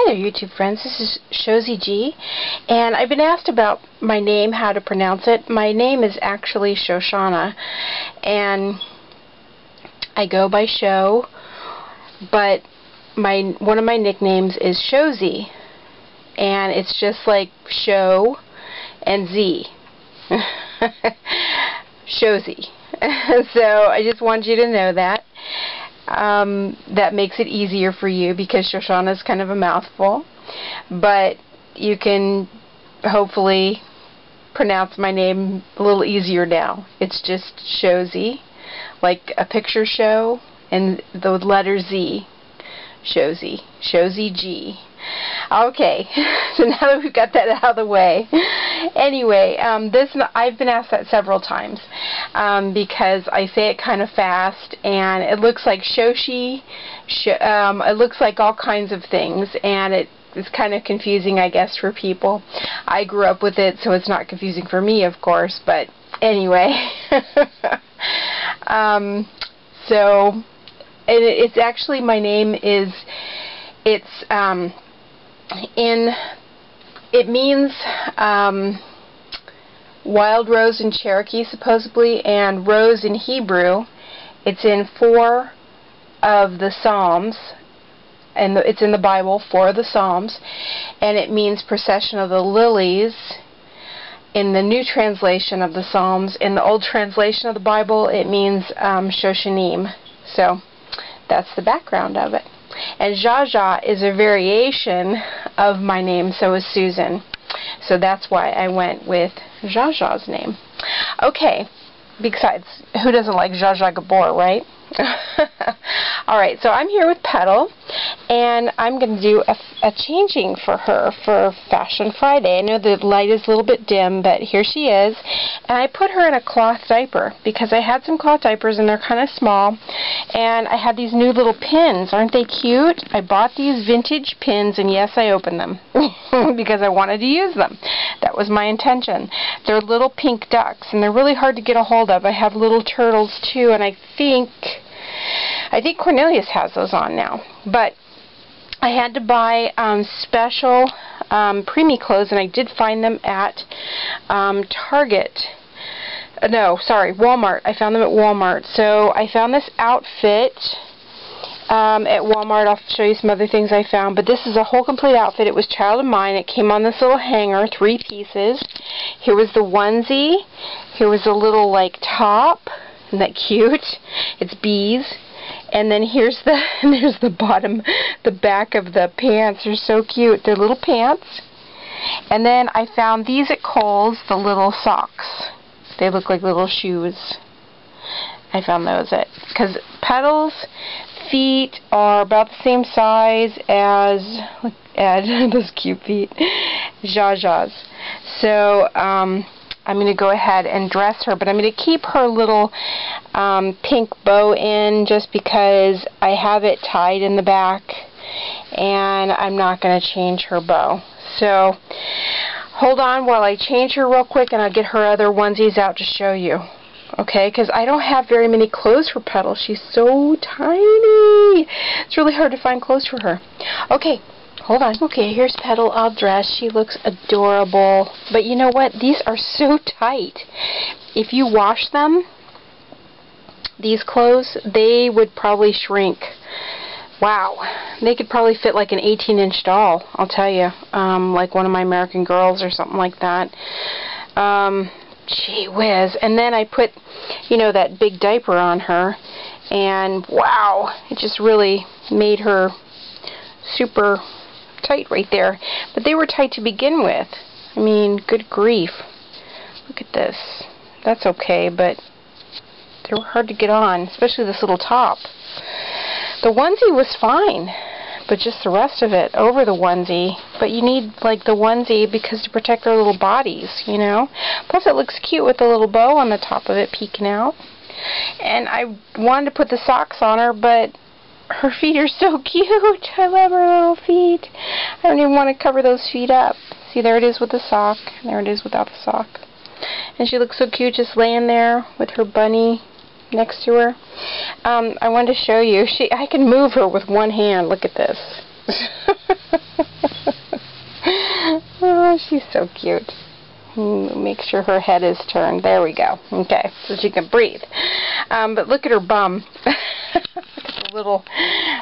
Hi there YouTube friends, this is Shosy G and I've been asked about my name, how to pronounce it. My name is actually Shoshana and I go by Show but my one of my nicknames is Shosy and it's just like Show and Z. Shosy. so I just wanted you to know that um, that makes it easier for you because Shoshana is kind of a mouthful. But you can hopefully pronounce my name a little easier now. It's just Shosy, like a picture show, and the letter Z. Shosy. Shosy G. Okay, so now that we've got that out of the way, anyway, um, this I've been asked that several times um, because I say it kind of fast and it looks like Shoshi, sh um, it looks like all kinds of things and it it is kind of confusing I guess for people. I grew up with it so it's not confusing for me of course, but anyway. um, so, and it's actually, my name is, it's, um, in it means um, wild rose in Cherokee supposedly and rose in Hebrew. It's in four of the Psalms and it's in the Bible four of the Psalms and it means procession of the lilies in the new translation of the Psalms. In the old translation of the Bible it means um, Shoshanim. So that's the background of it. And Zsa Zsa is a variation of my name, so is Susan. So that's why I went with Zsa Zsa's name. Okay, besides, who doesn't like Zsa Zsa Gabor, right? Alright, so I'm here with Petal, and I'm going to do a, a, changing for her for Fashion Friday. I know the light is a little bit dim, but here she is. And I put her in a cloth diaper because I had some cloth diapers and they're kind of small. And I had these new little pins. Aren't they cute? I bought these vintage pins, and yes, I opened them because I wanted to use them. That was my intention. They're little pink ducks, and they're really hard to get a hold of. I have little turtles, too, and I think I think Cornelius has those on now. But I had to buy um, special um, preemie clothes, and I did find them at um, Target. Uh, no, sorry, Walmart. I found them at Walmart. So I found this outfit um, at Walmart. I'll show you some other things I found. But this is a whole complete outfit. It was Child of Mine. It came on this little hanger, three pieces. Here was the onesie. Here was a little, like, top. Isn't that cute? It's bees. And then here's the there's the bottom, the back of the pants. They're so cute. They're little pants. And then I found these at Kohl's, the little socks. They look like little shoes. I found those at because Petal's feet are about the same size as look at those cute feet, Zsa Zsa's. So um, I'm going to go ahead and dress her, but I'm going to keep her little um, pink bow in just because I have it tied in the back and I'm not going to change her bow. So hold on while I change her real quick and I'll get her other onesies out to show you. Okay, because I don't have very many clothes for Petal. She's so tiny. It's really hard to find clothes for her. Okay, Hold on. Okay, here's Petal all dressed. She looks adorable. But you know what? These are so tight. If you wash them, these clothes, they would probably shrink. Wow. They could probably fit like an 18-inch doll, I'll tell you. Um, like one of my American Girls or something like that. Um, gee whiz. And then I put, you know, that big diaper on her. And wow, it just really made her super tight right there. But they were tight to begin with. I mean, good grief. Look at this. That's okay, but they were hard to get on, especially this little top. The onesie was fine, but just the rest of it over the onesie. But you need, like, the onesie because to protect their little bodies, you know? Plus it looks cute with the little bow on the top of it peeking out. And I wanted to put the socks on her, but her feet are so cute. I love her little feet. I don't even want to cover those feet up. See, there it is with the sock. There it is without the sock. And she looks so cute just laying there with her bunny next to her. Um, I wanted to show you. She, I can move her with one hand. Look at this. oh, she's so cute. Make sure her head is turned. There we go. Okay, so she can breathe. Um, but look at her bum. the little,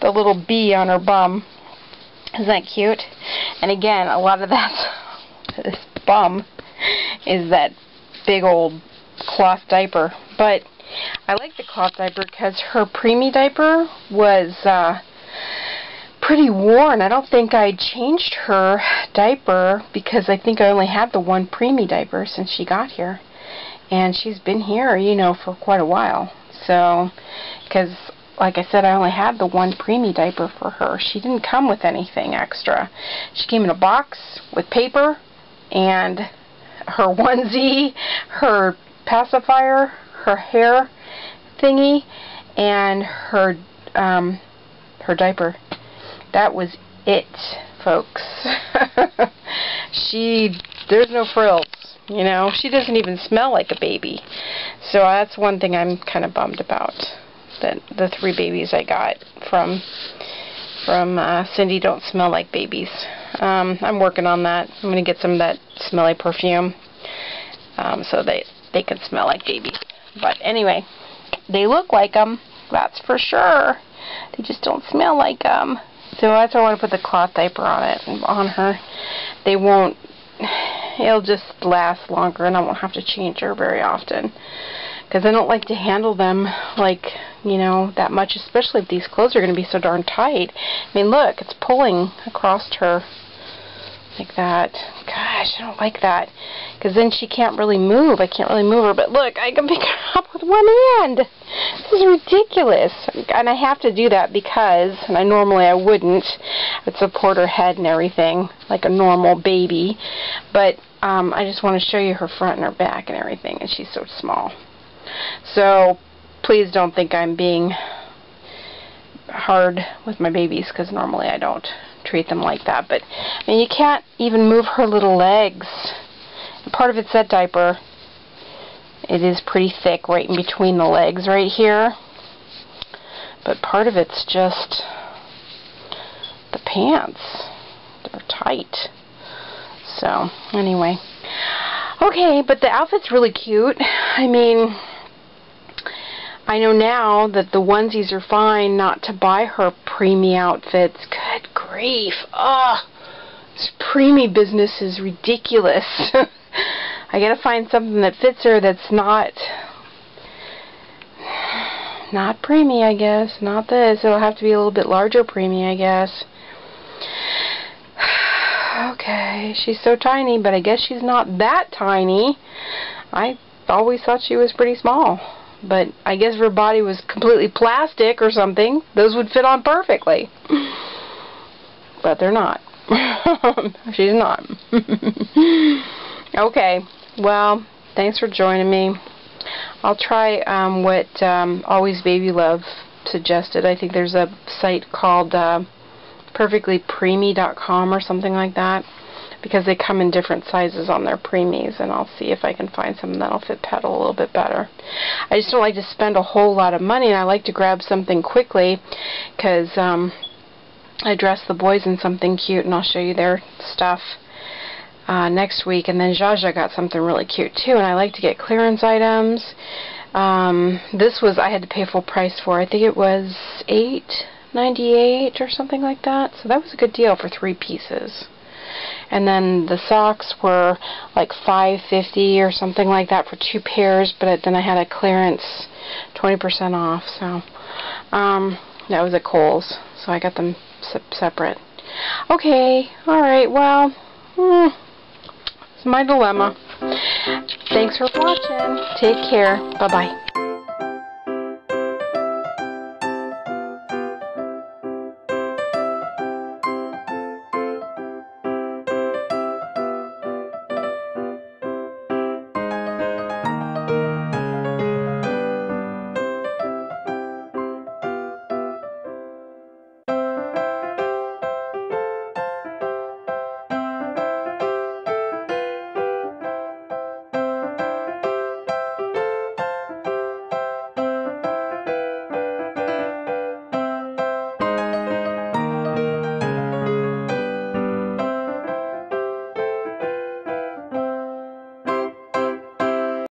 the little bee on her bum. Isn't that cute? And again, a lot of that, this bum, is that big old cloth diaper. But I like the cloth diaper because her preemie diaper was uh, pretty worn. I don't think I changed her diaper because I think I only had the one preemie diaper since she got here. And she's been here, you know, for quite a while. So, because like I said, I only had the one preemie diaper for her. She didn't come with anything extra. She came in a box with paper and her onesie, her pacifier, her hair thingy, and her um, her diaper that was it, folks. she, there's no frills, you know. She doesn't even smell like a baby. So that's one thing I'm kind of bummed about. That the three babies I got from from uh, Cindy don't smell like babies. Um, I'm working on that. I'm going to get some of that smelly perfume um, so they, they can smell like babies. But anyway, they look like them, that's for sure. They just don't smell like them. So that's why I want to put the cloth diaper on it, on her. They won't, it'll just last longer and I won't have to change her very often. Because I don't like to handle them like, you know, that much, especially if these clothes are going to be so darn tight. I mean, look, it's pulling across her like that. Gosh, I don't like that. Because then she can't really move. I can't really move her. But look, I can pick her up with one hand. This is ridiculous. And I have to do that because, and I normally I wouldn't, I'd support her head and everything like a normal baby. But um, I just want to show you her front and her back and everything. And she's so small. So please don't think I'm being hard with my babies because normally I don't treat them like that. But I mean, you can't even move her little legs. Part of it's that diaper. It is pretty thick right in between the legs right here. But part of it's just the pants. They're tight. So, anyway. Okay, but the outfit's really cute. I mean, I know now that the onesies are fine not to buy her preemie outfits. Good grief. Ugh. This preemie business is ridiculous. I gotta find something that fits her that's not not preemie, I guess. Not this. It'll have to be a little bit larger preemie, I guess. okay, she's so tiny, but I guess she's not that tiny. I always thought she was pretty small. But I guess if her body was completely plastic or something, those would fit on perfectly. But they're not. She's not. okay, well, thanks for joining me. I'll try um, what um, Always Baby Love suggested. I think there's a site called uh, perfectlypreemie.com or something like that because they come in different sizes on their preemies and I'll see if I can find something that'll fit Petal a little bit better. I just don't like to spend a whole lot of money and I like to grab something quickly because um, I dress the boys in something cute and I'll show you their stuff uh, next week and then Zsa Zsa got something really cute too and I like to get clearance items. Um, this was I had to pay full price for. I think it was eight ninety eight or something like that. So that was a good deal for three pieces and then the socks were like 5.50 or something like that for two pairs but then I had a clearance 20% off so um, that was at Kohl's so I got them separate. Okay alright well hmm, it's my dilemma. Thanks for watching. Take care. Bye bye